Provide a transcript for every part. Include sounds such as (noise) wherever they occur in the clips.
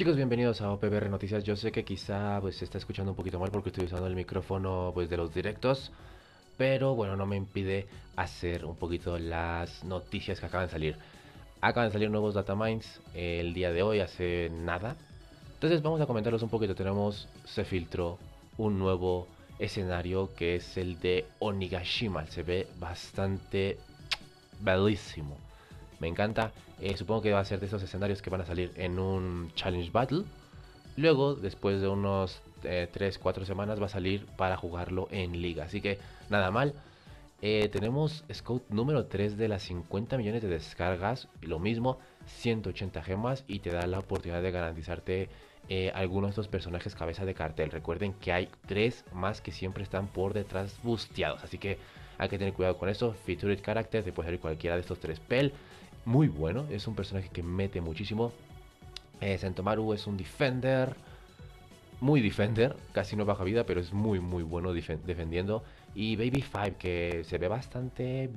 Chicos, bienvenidos a OPBR Noticias. Yo sé que quizá pues se está escuchando un poquito mal porque estoy usando el micrófono pues de los directos, pero bueno, no me impide hacer un poquito las noticias que acaban de salir. Acaban de salir nuevos datamines el día de hoy, hace nada. Entonces vamos a comentarlos un poquito. Tenemos, se filtró un nuevo escenario que es el de Onigashima. Se ve bastante (tsk) bellísimo. Me encanta. Eh, supongo que va a ser de esos escenarios que van a salir en un Challenge Battle. Luego, después de unos 3-4 eh, semanas, va a salir para jugarlo en liga. Así que nada mal. Eh, tenemos Scout número 3 de las 50 millones de descargas. Lo mismo, 180 gemas y te da la oportunidad de garantizarte algunos de estos personajes cabeza de cartel. Recuerden que hay 3 más que siempre están por detrás busteados. Así que hay que tener cuidado con eso. Featured Character, te puede salir cualquiera de estos 3 pel muy bueno. Es un personaje que mete muchísimo. Sentomaru es un defender. Muy defender. Casi no baja vida, pero es muy, muy bueno defendiendo. Y Baby 5, que se ve bastante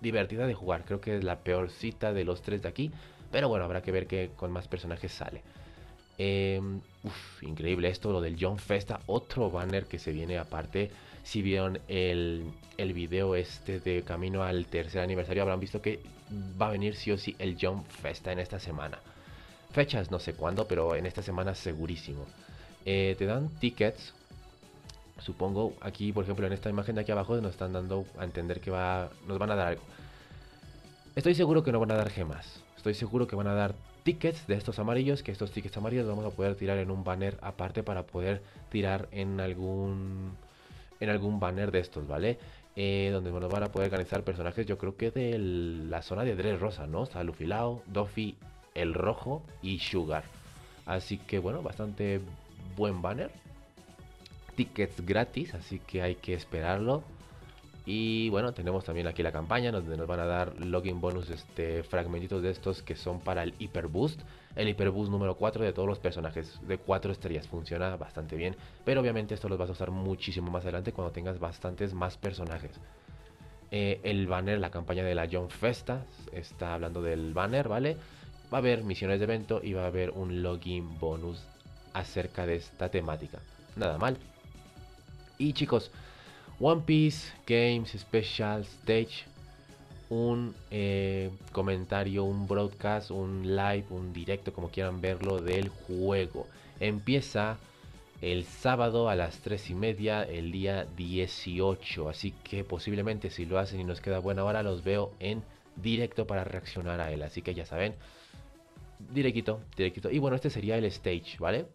divertida de jugar. Creo que es la peor cita de los tres de aquí. Pero bueno, habrá que ver que con más personajes sale. Em, increíble esto, lo del John Festa, otro banner que se viene aparte. Si vieron el, el video este de camino al tercer aniversario, habrán visto que va a venir sí o sí el John Festa en esta semana. Fechas no sé cuándo, pero en esta semana segurísimo. Eh, te dan tickets. Supongo aquí, por ejemplo, en esta imagen de aquí abajo nos están dando a entender que va, nos van a dar algo. Estoy seguro que no van a dar gemas. Estoy seguro que van a dar tickets de estos amarillos, que estos tickets amarillos vamos a poder tirar en un banner aparte para poder tirar en algún en algún banner de estos, ¿vale? Eh, donde nos van a poder organizar personajes, yo creo que de la zona de Dress Rosa, ¿no? Está Lufilao, Doffy, el rojo y Sugar. Así que bueno, bastante buen banner. Tickets gratis, así que hay que esperarlo. Y bueno, tenemos también aquí la campaña donde nos van a dar login bonus, este, fragmentitos de estos que son para el Hyper Boost. El Hyper Boost número 4 de todos los personajes de 4 estrellas. Funciona bastante bien. Pero obviamente esto los vas a usar muchísimo más adelante cuando tengas bastantes más personajes. Eh, el banner, la campaña de la John Festa, está hablando del banner, ¿vale? Va a haber misiones de evento y va a haber un login bonus acerca de esta temática. Nada mal. Y chicos, One Piece Games Special Stage. Un eh, comentario, un broadcast, un live, un directo, como quieran verlo, del juego. Empieza el sábado a las 3 y media, el día 18. Así que posiblemente si lo hacen y nos queda buena hora, los veo en directo para reaccionar a él. Así que ya saben, directito, directito. Y bueno, este sería el stage, ¿vale?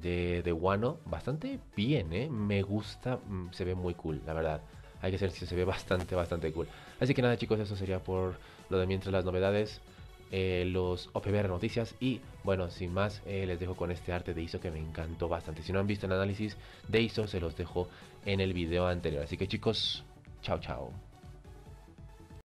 De, Wano bastante bien, ¿eh? Me gusta, mm, se ve muy cool, la verdad. Hay que ser si se ve bastante, bastante cool. Así que nada, chicos, eso sería por lo de mientras las novedades, eh, los OPBR noticias. Y bueno, sin más, eh, les dejo con este arte de ISO que me encantó bastante. Si no han visto el análisis de ISO, se los dejo en el video anterior. Así que, chicos, chao, chao.